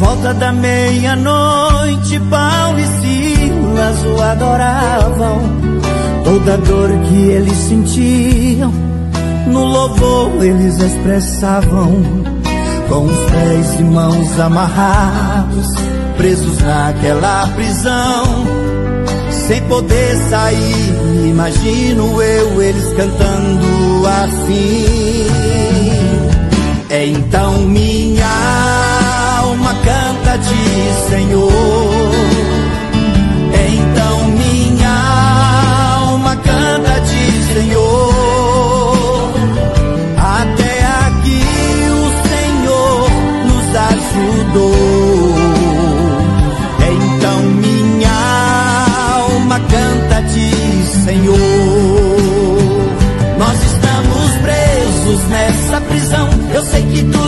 volta da meia-noite, Paulo e Silas o adoravam. Toda dor que eles sentiam, no louvor eles expressavam. Com os pés e mãos amarrados, presos naquela prisão, sem poder sair. Imagino eu eles cantando assim. Então minha de Senhor. Então minha alma canta de Senhor. Até aqui o Senhor nos ajudou. Então minha alma canta de Senhor. Nós estamos presos nessa prisão. Eu sei que tudo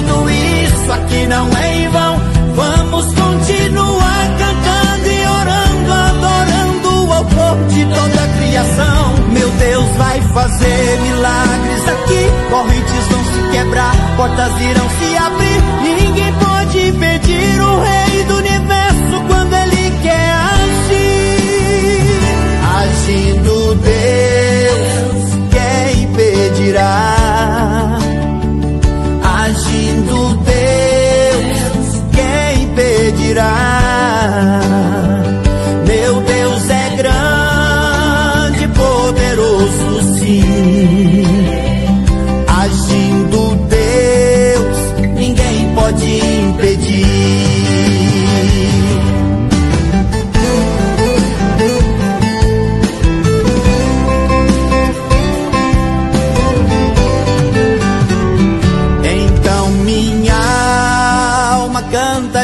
Correntes vão se quebrar, portas irão se abrir. Ninguém pode impedir o rei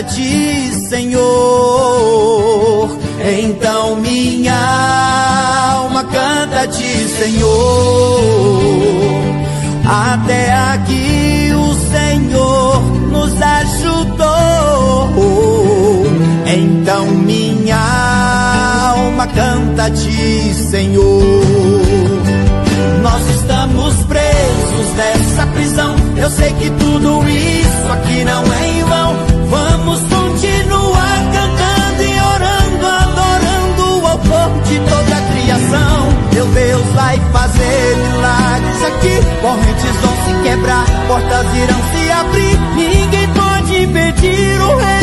ti, Senhor. Então minha alma canta a ti, Senhor. Até aqui o Senhor nos ajudou. Então minha alma canta a ti, Senhor. Nós estamos presos nessa prisão. Eu sei que tudo isso aqui não é em vão. Fazer milagres aqui. Correntes vão se quebrar, portas irão se abrir. Ninguém pode impedir o rei